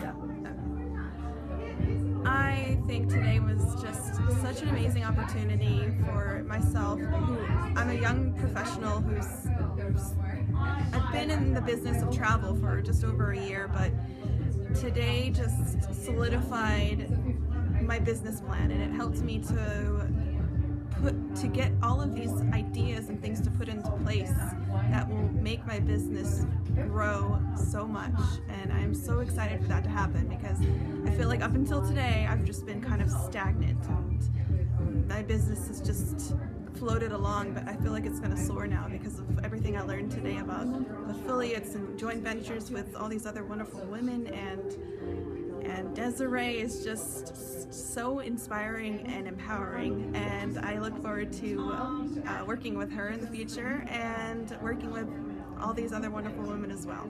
Yeah. I think today was just such an amazing opportunity for myself. I'm a young professional who's, who's I've been in the business of travel for just over a year, but today just solidified my business plan and it helped me to put to get all of these ideas and things to put into place that will make my business grow so much and I'm so excited for that to happen because I feel like up until today I've just been kind of stagnant. And my business has just floated along but I feel like it's going to soar now because of everything I learned today about affiliates and joint ventures with all these other wonderful women. And and Desiree is just so inspiring and empowering. And I look forward to uh, working with her in the future and working with all these other wonderful women as well.